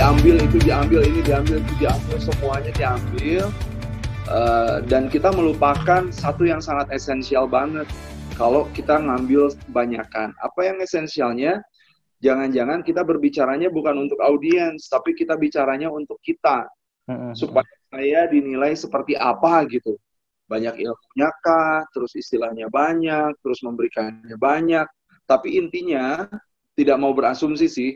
diambil itu diambil ini diambil itu diambil semuanya diambil. Uh, dan kita melupakan satu yang sangat esensial banget. Kalau kita ngambil kebanyakan apa yang esensialnya? Jangan-jangan kita berbicaranya bukan untuk audiens tapi kita bicaranya untuk kita. Supaya saya dinilai seperti apa gitu. Banyak ilmunya kah? Terus istilahnya banyak terus memberikannya banyak. Tapi intinya tidak mau berasumsi sih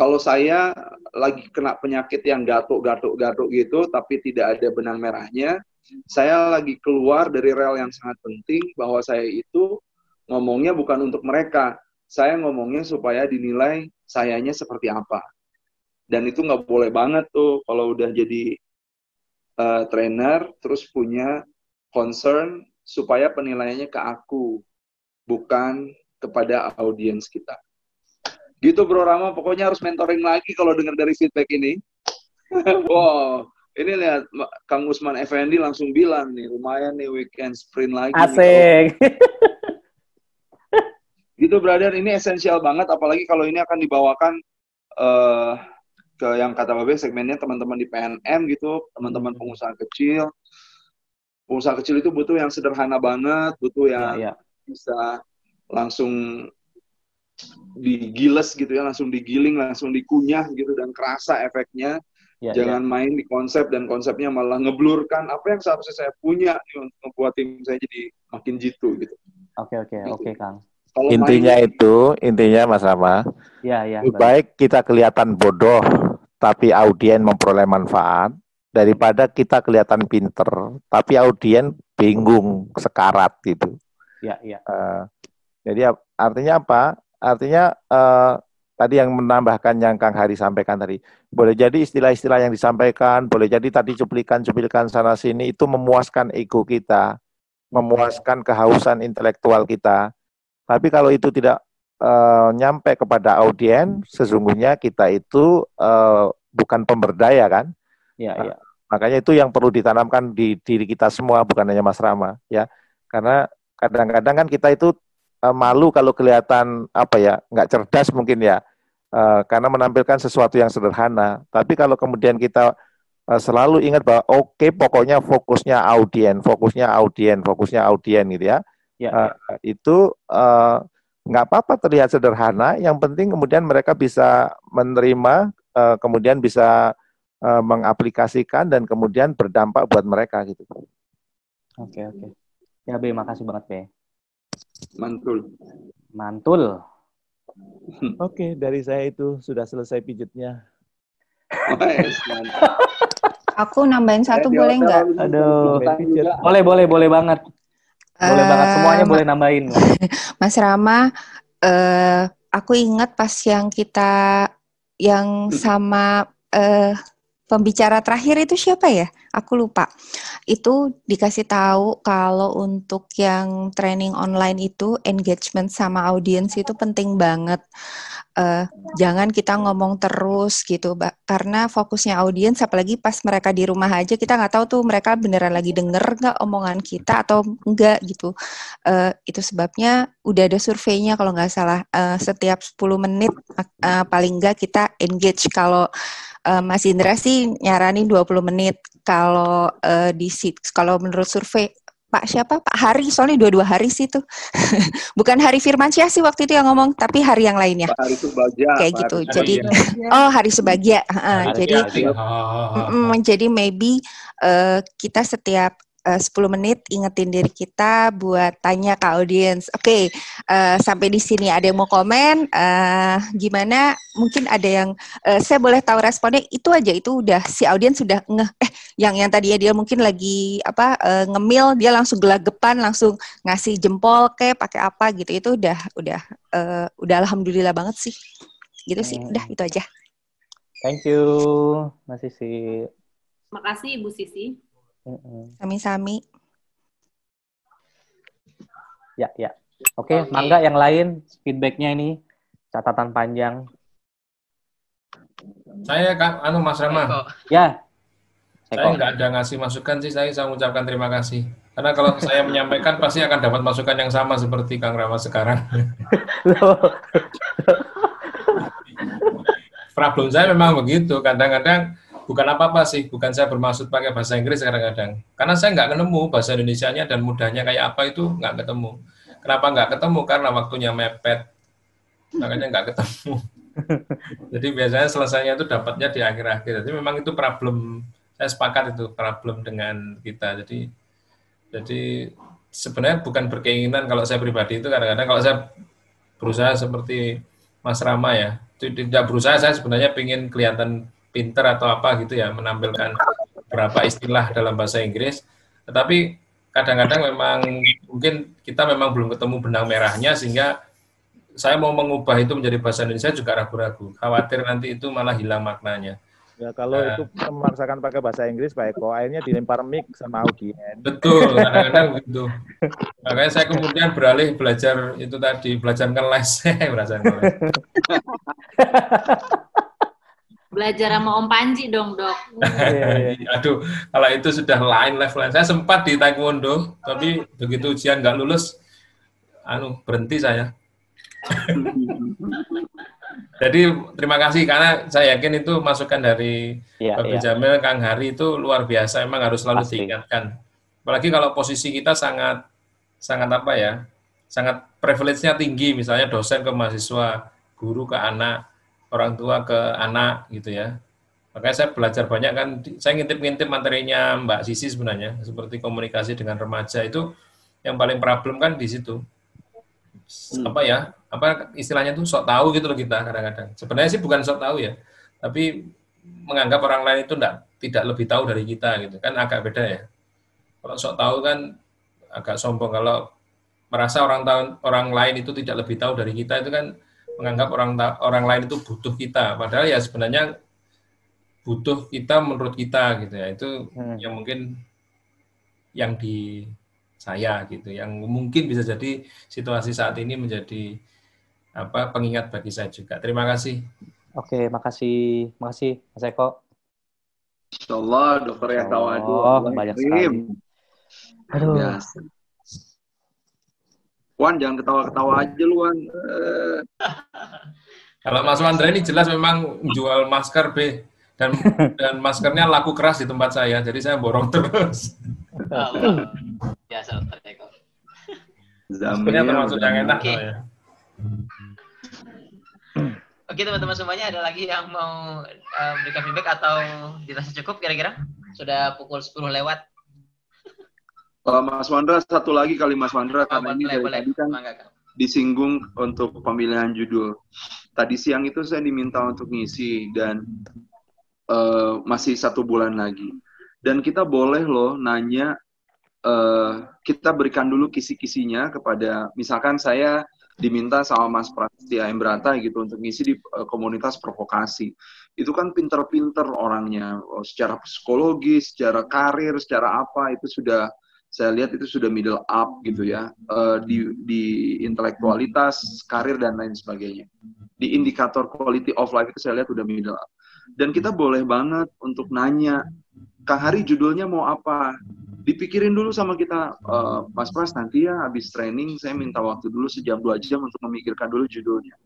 kalau saya lagi kena penyakit yang gatuk-gatuk-gatuk gitu, tapi tidak ada benang merahnya, saya lagi keluar dari rel yang sangat penting bahwa saya itu ngomongnya bukan untuk mereka. Saya ngomongnya supaya dinilai sayanya seperti apa. Dan itu nggak boleh banget tuh kalau udah jadi uh, trainer, terus punya concern supaya penilaiannya ke aku, bukan kepada audiens kita. Gitu Bro Rama, pokoknya harus mentoring lagi kalau dengar dari feedback ini. wow, ini lihat Kang Usman Effendi langsung bilang nih, lumayan nih weekend sprint lagi. Asik. gitu brother, ini esensial banget apalagi kalau ini akan dibawakan uh, ke yang kata Babe segmennya teman-teman di PNM gitu, teman-teman pengusaha kecil. Pengusaha kecil itu butuh yang sederhana banget, butuh yang ya, ya. bisa langsung digiles gitu ya langsung digiling langsung dikunyah gitu dan kerasa efeknya. Ya, jangan ya. main di konsep dan konsepnya malah ngeblurkan apa yang seharusnya saya punya nih untuk membuat tim saya jadi makin jitu gitu. Oke oke gitu. oke kang. Kalau intinya main, itu intinya mas Rama ya ya baik. kita kelihatan bodoh tapi audien memperoleh manfaat. Daripada kita kelihatan pinter tapi audien bingung sekarat gitu. Ya ya. Uh, jadi artinya apa Artinya uh, tadi yang menambahkan yang Kang Hari sampaikan tadi, boleh jadi istilah-istilah yang disampaikan, boleh jadi tadi cuplikan-cuplikan sana sini itu memuaskan ego kita, memuaskan kehausan intelektual kita. Tapi kalau itu tidak uh, nyampe kepada audiens, sesungguhnya kita itu uh, bukan pemberdaya kan? Ya, ya. Makanya itu yang perlu ditanamkan di diri kita semua, bukan hanya Mas Rama, ya. Karena kadang-kadang kan kita itu uh, malu kalau kelihatan apa ya nggak cerdas mungkin ya uh, karena menampilkan sesuatu yang sederhana. Tapi kalau kemudian kita uh, selalu ingat bahwa oke okay, pokoknya fokusnya audien, fokusnya audien, fokusnya audien gitu ya. ya, uh, ya. Itu uh, nggak apa-apa terlihat sederhana. Yang penting kemudian mereka bisa menerima, uh, kemudian bisa uh, mengaplikasikan dan kemudian berdampak buat mereka gitu. Oke oke. Ya B, makasih banget B. Mantul. Mantul. Oke, dari saya itu sudah selesai pijitnya. Aku nambahin satu ya, boleh nggak? Aduh, boleh boleh boleh banget. Boleh uh, banget semuanya boleh nambahin. Mas Rama, uh, aku ingat pas yang kita yang sama uh, pembicara terakhir itu siapa ya? Aku lupa. Itu dikasih tahu kalau untuk yang training online itu engagement sama audiens itu penting banget. Uh, jangan kita ngomong terus gitu. Karena fokusnya audiens, apalagi pas mereka di rumah aja, kita nggak tahu tuh mereka beneran lagi denger nggak omongan kita atau enggak gitu. Uh, itu sebabnya udah ada surveinya kalau nggak salah. Uh, setiap 10 menit uh, paling nggak kita engage. Kalau uh, Mas Indra sih nyaranin 20 menit. Kalau uh, di kalau menurut survei Pak siapa? Pak Hari, soalnya dua-dua hari sih tuh. Bukan Hari Firmansyah sih waktu itu yang ngomong, tapi hari yang lainnya. Pak Hari Subagia. Kayak gitu. Hari jadi, oh Hari Sebagia. Uh, jadi, mm, jadi maybe uh, kita setiap uh, 10 menit ingetin diri kita buat tanya ke audiens. Oke, okay, uh, sampai di sini ada yang mau komen? Uh, gimana? Mungkin ada yang uh, saya boleh tahu responnya itu aja itu udah si audiens sudah ngeh eh yang yang tadi ya dia mungkin lagi apa uh, ngemil dia langsung gelagepan langsung ngasih jempol kayak pakai apa gitu itu udah udah uh, udah alhamdulillah banget sih. Gitu sih. Udah itu aja. Thank you, Mas Sisi. Makasih Ibu Sisi. Sami-sami. Ya, ya. Oke, okay, mangga yang lain feedbacknya ini catatan panjang. Saya kan, anu Mas Rama. Ya. Saya nggak ada ngasih masukan sih, saya saya mengucapkan terima kasih. Karena kalau saya menyampaikan pasti akan dapat masukan yang sama seperti Kang Rama sekarang. problem saya memang begitu. Kadang-kadang bukan apa-apa sih, bukan saya bermaksud pakai bahasa Inggris kadang-kadang. Karena saya nggak ketemu bahasa Indonesianya dan mudahnya kayak apa itu nggak ketemu. Kenapa nggak ketemu? Karena waktunya mepet, makanya nggak ketemu. Jadi biasanya selesainya itu dapatnya di akhir-akhir. Jadi memang itu problem. Saya sepakat itu problem dengan kita. Jadi jadi sebenarnya bukan berkeinginan kalau saya pribadi itu kadang-kadang kalau saya berusaha seperti Mas Rama ya, tidak berusaha saya sebenarnya ingin kelihatan pinter atau apa gitu ya, menampilkan beberapa istilah dalam bahasa Inggris. Tetapi kadang-kadang memang mungkin kita memang belum ketemu benang merahnya sehingga saya mau mengubah itu menjadi bahasa Indonesia juga ragu-ragu. Khawatir nanti itu malah hilang maknanya. Ya kalau uh, itu memaksakan pakai bahasa Inggris Pak Eko, akhirnya dilempar mic sama audien. Betul, kadang-kadang begitu. Makanya saya kemudian beralih belajar itu tadi, belajar ngeles. belajar ngeles. belajar sama Om Panji dong, Dok. Aduh, kalau itu sudah lain level. Saya sempat di taekwondo, tapi begitu ujian nggak lulus, anu berhenti saya. Jadi terima kasih karena saya yakin itu masukan dari ya, Pak ya. Jamil, Kang Hari itu luar biasa. Emang harus selalu Pasti. diingatkan. Apalagi kalau posisi kita sangat sangat apa ya, sangat privilege-nya tinggi. Misalnya dosen ke mahasiswa, guru ke anak, orang tua ke anak gitu ya. Makanya saya belajar banyak kan. Saya ngintip-ngintip materinya Mbak Sisi sebenarnya, seperti komunikasi dengan remaja itu yang paling problem kan di situ hmm. apa ya apa istilahnya tuh sok tahu gitu loh kita kadang-kadang sebenarnya sih bukan sok tahu ya tapi menganggap orang lain itu tidak tidak lebih tahu dari kita gitu kan agak beda ya kalau sok tahu kan agak sombong kalau merasa orang tahu orang lain itu tidak lebih tahu dari kita itu kan menganggap orang orang lain itu butuh kita padahal ya sebenarnya butuh kita menurut kita gitu ya itu hmm. yang mungkin yang di saya gitu yang mungkin bisa jadi situasi saat ini menjadi apa pengingat bagi saya juga. Terima kasih. Oke, makasih, makasih Mas Eko. Insyaallah dokter yang tahu Oh, banyak sekali. Aduh. Ya. Wan, jangan ketawa-ketawa aja lu, Wan. Kalau Mas Wandra ini jelas memang jual masker B dan dan maskernya laku keras di tempat saya, jadi saya borong terus. biasa Ustaz Eko. Zamannya termasuk yang enak okay. ya. Oke teman-teman semuanya ada lagi yang mau uh, memberikan feedback atau dirasa cukup kira-kira? Sudah pukul 10 lewat. Kalau Mas Wandra satu lagi kali Mas Wandra oh, karena ini dari tadi kan disinggung untuk pemilihan judul. Tadi siang itu saya diminta untuk ngisi dan uh, masih satu bulan lagi. Dan kita boleh loh nanya uh, kita berikan dulu kisi-kisinya kepada misalkan saya diminta sama Mas Prasetya Embrata gitu untuk ngisi di uh, komunitas provokasi. Itu kan pinter-pinter orangnya oh, secara psikologi, secara karir, secara apa itu sudah saya lihat itu sudah middle up gitu ya uh, di di intelektualitas, karir dan lain sebagainya. Di indikator quality of life itu saya lihat sudah middle up. Dan kita boleh banget untuk nanya, Kang Hari judulnya mau apa? dipikirin dulu sama kita uh, Mas Pras nanti ya habis training saya minta waktu dulu sejam dua jam untuk memikirkan dulu judulnya.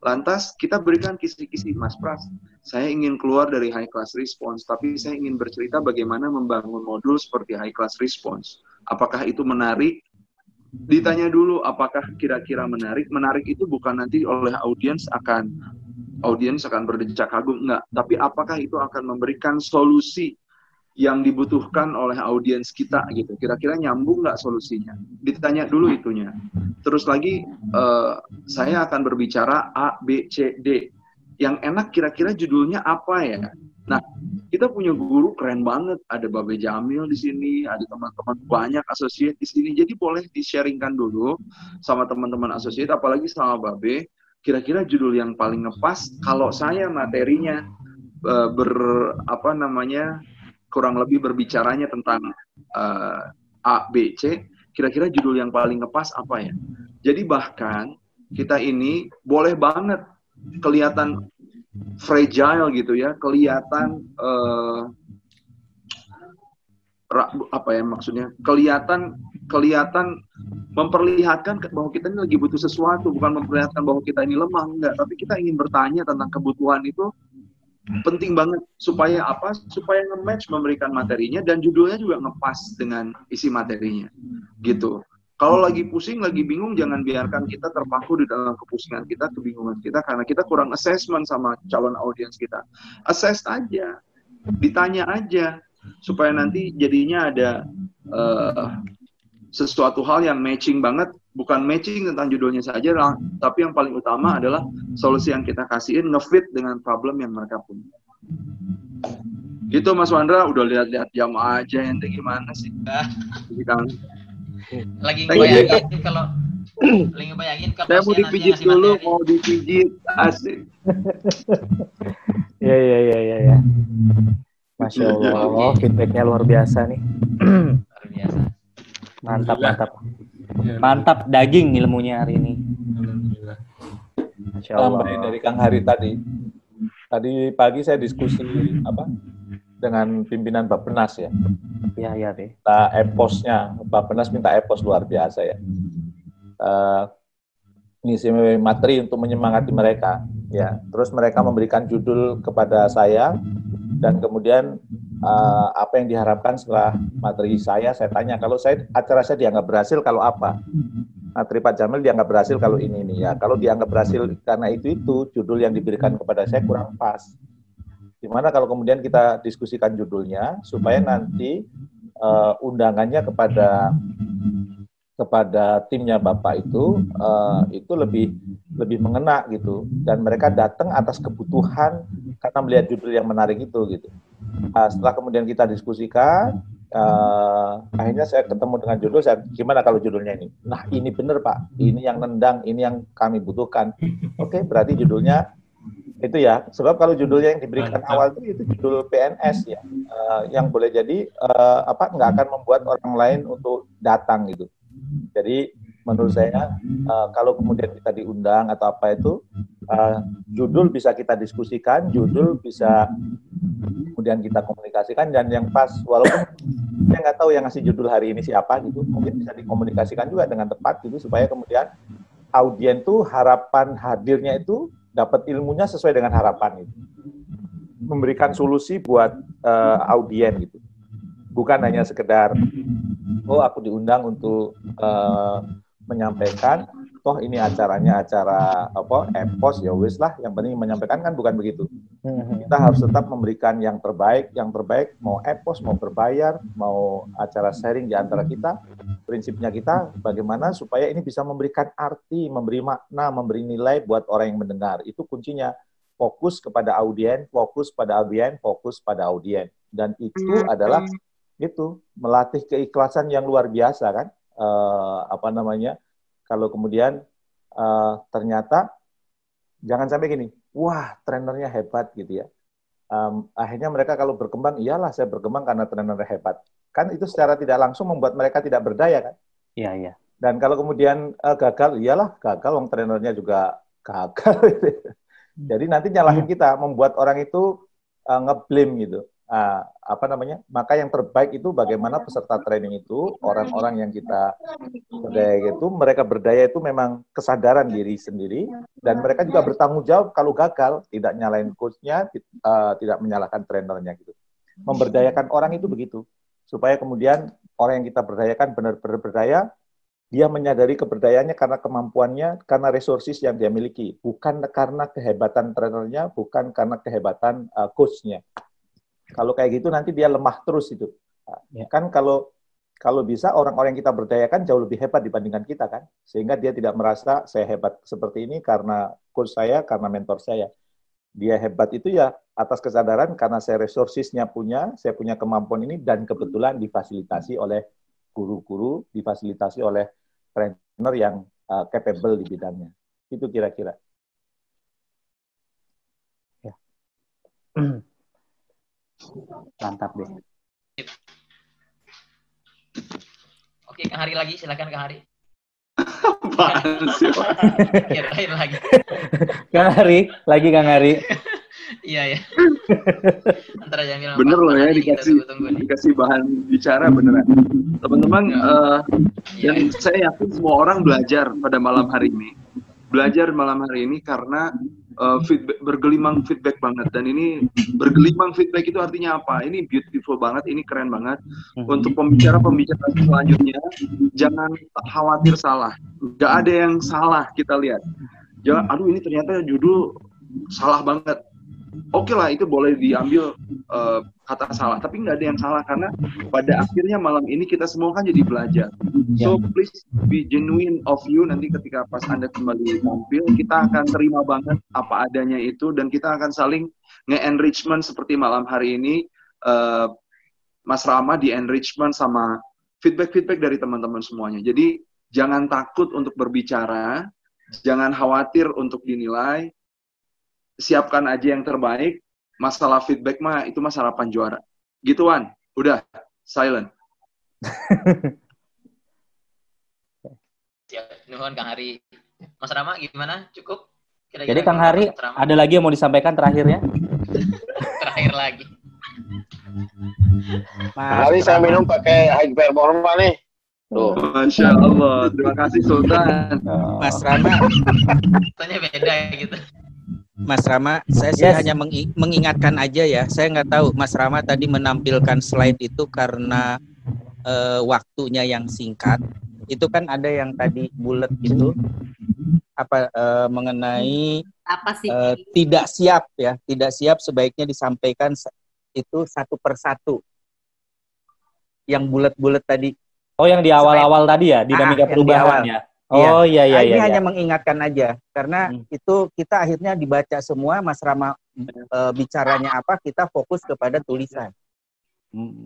Lantas kita berikan kisi-kisi Mas Pras. Saya ingin keluar dari high class response tapi saya ingin bercerita bagaimana membangun modul seperti high class response. Apakah itu menarik? Ditanya dulu apakah kira-kira menarik. Menarik itu bukan nanti oleh audiens akan audiens akan berdecak kagum enggak, tapi apakah itu akan memberikan solusi yang dibutuhkan oleh audiens kita gitu. Kira-kira nyambung nggak solusinya? Ditanya dulu itunya. Terus lagi uh, saya akan berbicara A, B, C, D. Yang enak kira-kira judulnya apa ya? Nah, kita punya guru keren banget. Ada Babe Jamil di sini, ada teman-teman banyak asosiat di sini. Jadi boleh di-sharingkan dulu sama teman-teman asosiat, apalagi sama Babe. Kira-kira judul yang paling ngepas kalau saya materinya uh, ber apa namanya kurang lebih berbicaranya tentang uh, A, B, C, kira-kira judul yang paling ngepas apa ya? Jadi bahkan kita ini boleh banget kelihatan fragile gitu ya, kelihatan uh, apa ya maksudnya? Kelihatan kelihatan memperlihatkan bahwa kita ini lagi butuh sesuatu, bukan memperlihatkan bahwa kita ini lemah enggak, tapi kita ingin bertanya tentang kebutuhan itu penting banget supaya apa? Supaya nge-match memberikan materinya dan judulnya juga ngepas dengan isi materinya. Gitu. Kalau lagi pusing, lagi bingung, jangan biarkan kita terpaku di dalam kepusingan kita, kebingungan kita, karena kita kurang assessment sama calon audiens kita. Assess aja, ditanya aja, supaya nanti jadinya ada uh, sesuatu hal yang matching banget, bukan matching tentang judulnya saja, tapi yang paling utama adalah solusi yang kita kasihin ngefit dengan problem yang mereka punya. Gitu Mas Wandra, udah lihat-lihat jam aja, ente gimana sih? Kan lagi bayangin kalau lagi bayangin kalau saya mau dipijit dulu materi. mau dipijit. Asik. Ya ya ya ya ya masya allah feedbacknya luar biasa nih. Luar biasa. Mantap mantap. Mantap daging ilmunya hari ini. Masya Allah. dari Kang Hari tadi. Tadi pagi saya diskusi apa dengan pimpinan Bapenas ya. Iya, iya, deh. Minta eposnya, Bapenas minta epos luar biasa ya. Uh, ngisi materi untuk menyemangati mereka ya. Terus mereka memberikan judul kepada saya dan kemudian uh, apa yang diharapkan setelah materi saya saya tanya kalau saya acara saya dianggap berhasil kalau apa materi Pak Jamil dianggap berhasil kalau ini ini ya kalau dianggap berhasil karena itu itu judul yang diberikan kepada saya kurang pas Gimana kalau kemudian kita diskusikan judulnya supaya nanti uh, undangannya kepada kepada timnya Bapak itu uh, itu lebih lebih mengena gitu. Dan mereka datang atas kebutuhan karena melihat judul yang menarik itu gitu. Uh, setelah kemudian kita diskusikan uh, akhirnya saya ketemu dengan judul saya gimana kalau judulnya ini? Nah ini benar pak. Ini yang nendang ini yang kami butuhkan. Oke okay, berarti judulnya itu ya. Sebab kalau judulnya yang diberikan Mantap. awal itu itu judul PNS ya. Uh, yang boleh jadi uh, apa nggak akan membuat orang lain untuk datang gitu. Jadi menurut saya uh, kalau kemudian kita diundang atau apa itu uh, judul bisa kita diskusikan judul bisa kemudian kita komunikasikan dan yang pas walaupun saya nggak tahu yang ngasih judul hari ini siapa gitu mungkin bisa dikomunikasikan juga dengan tepat gitu supaya kemudian audien tuh harapan hadirnya itu dapat ilmunya sesuai dengan harapan itu. Memberikan solusi buat uh, audien gitu. Bukan hanya sekedar oh aku diundang untuk uh, menyampaikan toh ini acaranya acara apa epos ya wis lah yang penting menyampaikan kan bukan begitu. Kita harus tetap memberikan yang terbaik yang terbaik mau epos mau berbayar mau acara sharing di antara kita prinsipnya kita bagaimana supaya ini bisa memberikan arti memberi makna memberi nilai buat orang yang mendengar. Itu kuncinya. Fokus kepada audien fokus pada audien fokus pada audien. Dan itu hmm. adalah itu melatih keikhlasan yang luar biasa kan? Uh, apa namanya? Kalau kemudian uh, ternyata jangan sampai gini, wah trenernya hebat gitu ya. Um, akhirnya mereka kalau berkembang, iyalah saya berkembang karena trenernya hebat. Kan itu secara tidak langsung membuat mereka tidak berdaya kan? Iya, iya. Dan kalau kemudian uh, gagal, iyalah gagal, wong trenernya juga gagal. Jadi nanti nyalahin kita, membuat orang itu uh, ngeblame gitu uh, apa namanya? Maka yang terbaik itu bagaimana peserta training itu orang-orang yang kita berdaya itu mereka berdaya itu memang kesadaran diri sendiri dan mereka juga bertanggung jawab kalau gagal tidak nyalain coachnya uh, tidak menyalahkan trainernya gitu. Memberdayakan orang itu begitu. Supaya kemudian orang yang kita berdayakan benar-benar berdaya dia menyadari keberdayaannya karena kemampuannya, karena resources yang dia miliki, bukan karena kehebatan trainernya, bukan karena kehebatan uh, coachnya. Kalau kayak gitu nanti dia lemah terus itu. Ya. Kan kalau kalau bisa orang-orang yang kita berdayakan jauh lebih hebat dibandingkan kita kan, sehingga dia tidak merasa saya hebat seperti ini karena coach saya, karena mentor saya. Dia hebat itu ya atas kesadaran karena saya resourcesnya punya, saya punya kemampuan ini dan kebetulan difasilitasi oleh guru-guru, difasilitasi oleh trainer yang uh, capable di bidangnya. Itu kira-kira. Ya. Mantap deh. Oke, Kang Hari lagi, silakan Kang Hari. Apaan sih? Kirain lagi. Kang Hari, lagi Kang Hari. iya ya. Antara Jamil Bener loh ya dikasih dikasih bahan bicara beneran. Teman-teman, uh, ya. dan saya yakin semua orang belajar pada malam hari ini. Belajar malam hari ini karena uh, feedback bergelimang feedback banget dan ini bergelimang feedback itu artinya apa? Ini beautiful banget, ini keren banget. Hmm. Untuk pembicara-pembicara selanjutnya jangan khawatir salah. Gak ada yang salah kita lihat. Jangan, aduh ini ternyata judul salah banget oke okay lah itu boleh diambil uh, kata salah. Tapi nggak ada yang salah karena pada akhirnya malam ini kita semua kan jadi belajar. So ya. please be genuine of you. Nanti ketika pas anda kembali tampil kita akan terima banget apa adanya itu. Dan kita akan saling nge-enrichment seperti malam hari ini. Uh, Mas Rama di enrichment sama feedback-feedback dari teman-teman semuanya. Jadi jangan takut untuk berbicara. Jangan khawatir untuk dinilai siapkan aja yang terbaik. Masalah feedback mah itu mah sarapan juara. Gituan. Udah, silent. Siap, nuhun Kang Hari. Mas Rama gimana? Cukup? Kira -kira Jadi Kang Hari, ada lagi yang mau disampaikan terakhir ya? terakhir lagi. Mas Hari saya minum pakai high performa nih. Tuh. Masya Allah, terima kasih Sultan. Mas Rama. Tanya beda gitu. Mas Rama, saya sih yes. hanya mengingatkan aja ya. Saya nggak tahu Mas Rama tadi menampilkan slide itu karena uh, waktunya yang singkat. Itu kan ada yang tadi bulat itu apa uh, mengenai apa sih? Uh, tidak siap ya, tidak siap sebaiknya disampaikan itu satu persatu. Yang bulat-bulat tadi. Oh, yang di awal-awal tadi ya, dinamika ah, perubahannya. Iya. Oh iya iya. Nah, ini iya, hanya iya. mengingatkan aja karena hmm. itu kita akhirnya dibaca semua Mas Rama e, bicaranya apa kita fokus kepada tulisan.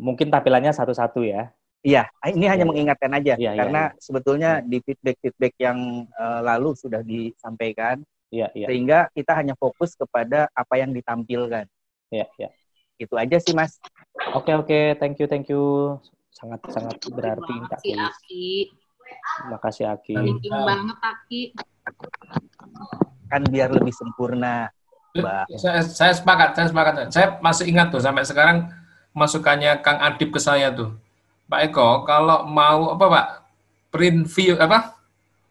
mungkin tampilannya satu-satu ya. Iya, ini hanya iya, iya. mengingatkan aja iya, karena iya, iya. sebetulnya di feedback-feedback yang e, lalu sudah disampaikan. Iya, iya. Sehingga kita hanya fokus kepada apa yang ditampilkan. Iya, iya. Itu aja sih, Mas. Oke, oke, thank you, thank you. Sangat sangat berarti Kak. Terima kasih Aki. Penting banget Aki. Kan biar lebih sempurna. Mbak. Saya, saya sepakat, saya sepakat. Saya masih ingat tuh sampai sekarang masukannya Kang Adip ke saya tuh. Pak Eko, kalau mau apa Pak? Print view apa?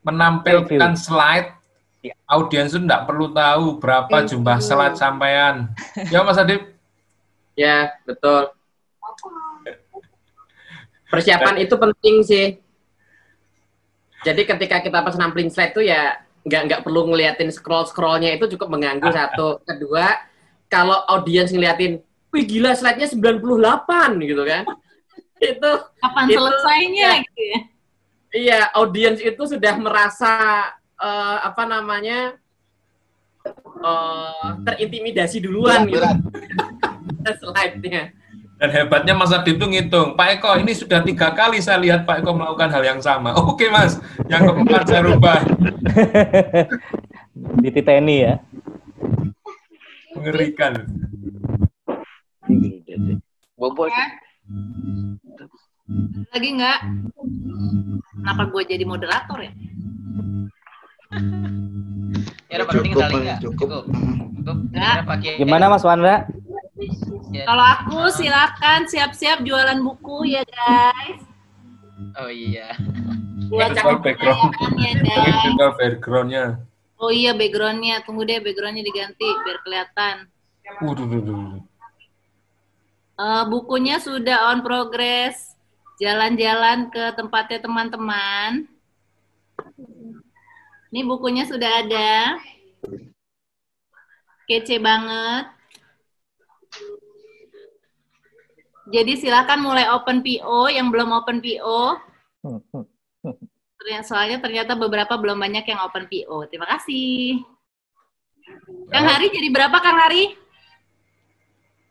Menampilkan slide ya. audiens itu tidak perlu tahu berapa jumlah slide sampean. Ya Mas Adip? Ya, betul. Persiapan itu penting sih. Jadi ketika kita pas nampilin slide tuh ya nggak nggak perlu ngeliatin scroll scrollnya itu cukup mengganggu satu. Kedua, kalau audiens ngeliatin, wih gila slide-nya 98 gitu kan. itu kapan itu, selesainya ya, gitu ya. Iya, audiens itu sudah merasa uh, apa namanya? Uh, terintimidasi duluan gitu. slide-nya. Dan hebatnya Mas Adib itu ngitung, Pak Eko ini sudah tiga kali saya lihat Pak Eko melakukan hal yang sama. Oke Mas, yang keempat saya rubah. Di Titani ya. Mengerikan. Bobo. Lagi enggak? Kenapa gue jadi moderator ya? Ya, cukup, cukup. Cukup. cukup. Gimana Mas Wandra? Ya. Kalau aku silakan siap-siap jualan buku ya guys. Oh iya. Buat background. Ya, guys. backgroundnya. Oh iya backgroundnya. Tunggu deh backgroundnya diganti biar kelihatan. Uh, bukunya sudah on progress. Jalan-jalan ke tempatnya teman-teman. Ini bukunya sudah ada. Kece banget. Jadi silakan mulai open PO yang belum open PO. Soalnya ternyata beberapa belum banyak yang open PO. Terima kasih. Kang Hari jadi berapa Kang Hari?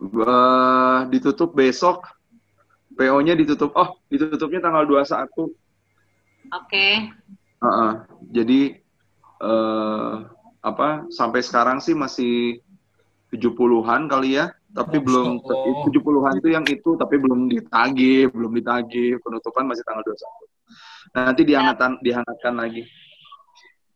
Uh, ditutup besok. PO-nya ditutup. Oh, ditutupnya tanggal 21. Oke. Okay. Uh -uh. Jadi uh, apa sampai sekarang sih masih 70-an kali ya tapi oh, belum tujuh puluhan itu yang itu tapi belum ditagih belum ditagih penutupan masih tanggal 21 nah, nanti dihangatkan ya. dihangatkan lagi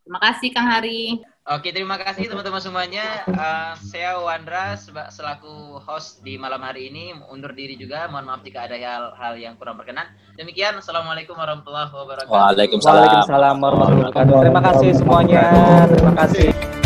terima kasih Kang Hari Oke, terima kasih teman-teman semuanya. Uh, saya Wandra selaku host di malam hari ini undur diri juga. Mohon maaf jika ada hal-hal yang kurang berkenan. Demikian, assalamualaikum warahmatullahi wabarakatuh. Waalaikumsalam. Waalaikumsalam warahmatullahi wabarakatuh. Terima kasih semuanya. Terima kasih.